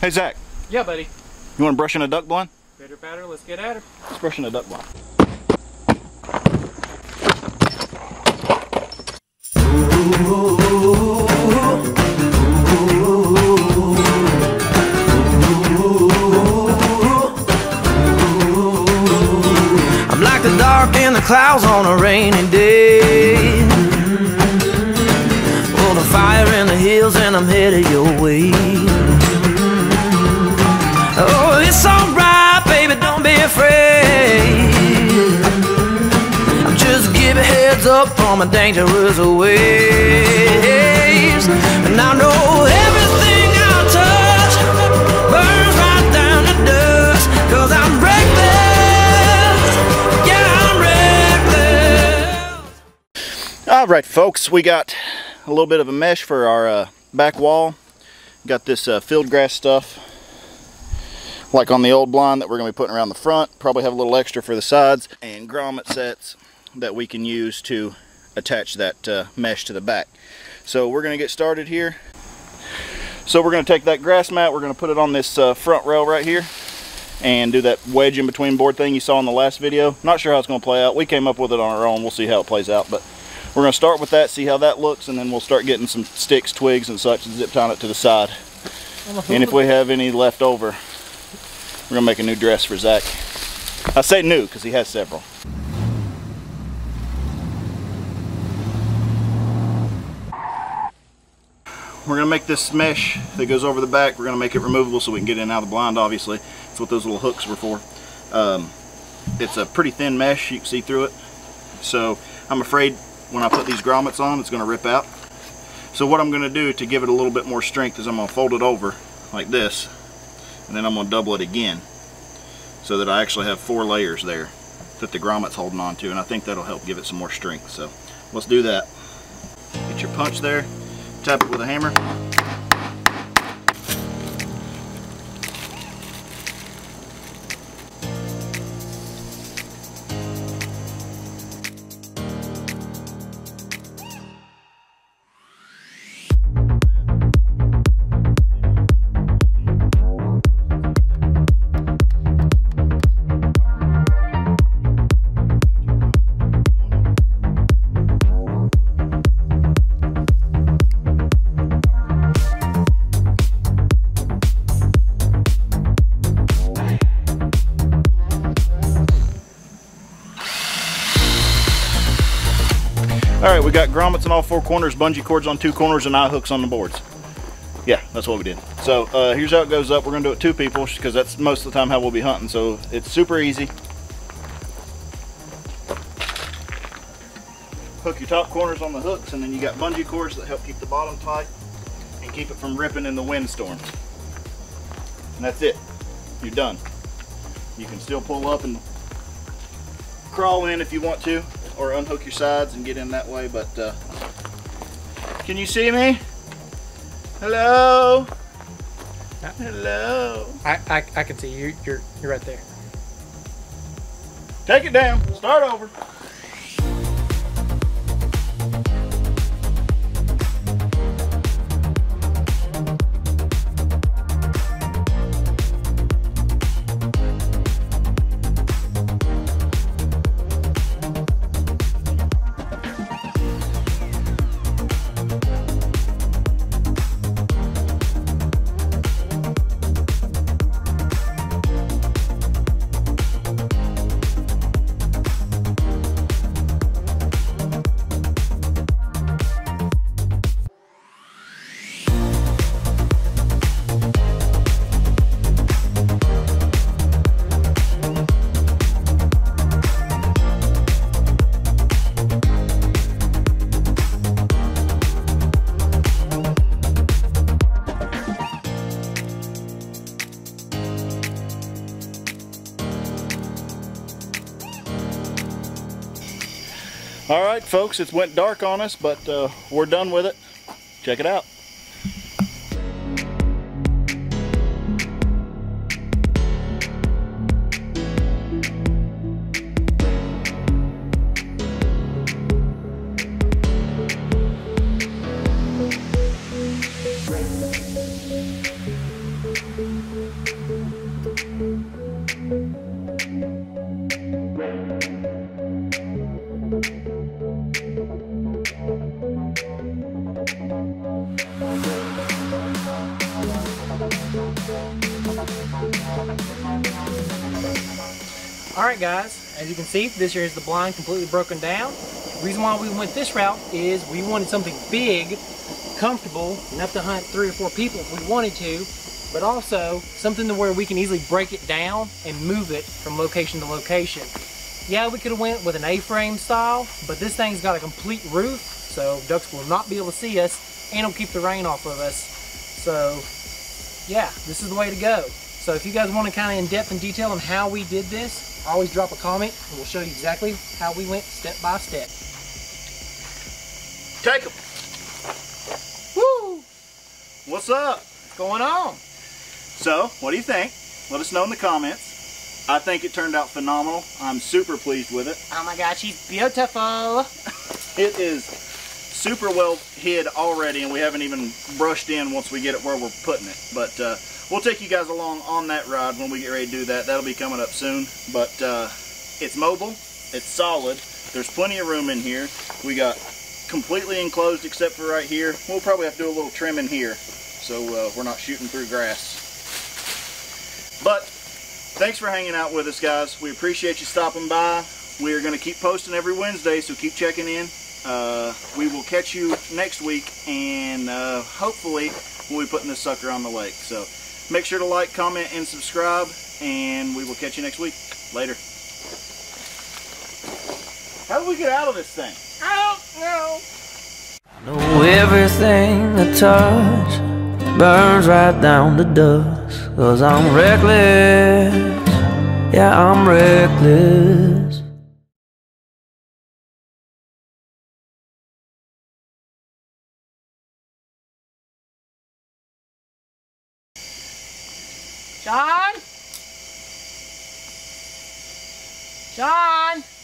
Hey Zach, Yeah, buddy. you want to brush in a duck blind? Bitter batter, let's get at her. Let's brush in a duck blind. I'm like the dark in the clouds on a rainy day. Oh, the fire in the hills, and I'm headed your way. Heads up on my dangerous ways. And I know everything I touch burns right down to dust. Cause I'm reckless. Yeah, I'm reckless. All right, folks, we got a little bit of a mesh for our uh, back wall. Got this uh, field grass stuff, like on the old blind that we're going to be putting around the front. Probably have a little extra for the sides and grommet sets that we can use to attach that uh, mesh to the back. So we're going to get started here. So we're going to take that grass mat, we're going to put it on this uh, front rail right here and do that wedge in between board thing you saw in the last video. Not sure how it's going to play out. We came up with it on our own. We'll see how it plays out. But we're going to start with that, see how that looks, and then we'll start getting some sticks, twigs, and such and zip tying it to the side. And if we have any left over, we're going to make a new dress for Zach. I say new because he has several. We're going to make this mesh that goes over the back, we're going to make it removable so we can get in and out of the blind, obviously. That's what those little hooks were for. Um, it's a pretty thin mesh, you can see through it. So I'm afraid when I put these grommets on, it's going to rip out. So what I'm going to do to give it a little bit more strength is I'm going to fold it over like this, and then I'm going to double it again so that I actually have four layers there that the grommet's holding on to, and I think that'll help give it some more strength. So let's do that. Get your punch there, tap it with a hammer. All right, we got grommets on all four corners, bungee cords on two corners, and eye hooks on the boards. Yeah, that's what we did. So uh, here's how it goes up. We're gonna do it two people because that's most of the time how we'll be hunting. So it's super easy. Hook your top corners on the hooks, and then you got bungee cords that help keep the bottom tight and keep it from ripping in the windstorms. And that's it. You're done. You can still pull up and crawl in if you want to, or unhook your sides and get in that way, but uh, can you see me? Hello? Hello? I, I, I can see you. You're, you're right there. Take it down. Start over. Folks, it went dark on us, but uh, we're done with it. Check it out. Alright guys, as you can see, this here is the blind completely broken down. The reason why we went this route is we wanted something big, comfortable, enough to hunt three or four people if we wanted to, but also something to where we can easily break it down and move it from location to location. Yeah, we could have went with an A-frame style, but this thing's got a complete roof, so ducks will not be able to see us, and it'll keep the rain off of us. So, yeah, this is the way to go. So if you guys want to kind of in depth and detail on how we did this, always drop a comment and we'll show you exactly how we went step by step. Take them. Woo! What's up? What's going on? So, what do you think? Let us know in the comments. I think it turned out phenomenal. I'm super pleased with it. Oh my gosh, she's beautiful. It is super well hid already, and we haven't even brushed in once we get it where we're putting it. But uh, we'll take you guys along on that ride when we get ready to do that. That'll be coming up soon. But uh, it's mobile. It's solid. There's plenty of room in here. We got completely enclosed except for right here. We'll probably have to do a little trim in here so uh, we're not shooting through grass. But thanks for hanging out with us, guys. We appreciate you stopping by. We are going to keep posting every Wednesday, so keep checking in. Uh, we will catch you next week, and uh, hopefully we'll be putting this sucker on the lake. So make sure to like, comment, and subscribe, and we will catch you next week. Later. How do we get out of this thing? I don't know. know everything I touch burns right down to dust. Cause I'm reckless. Yeah, I'm reckless. John? John?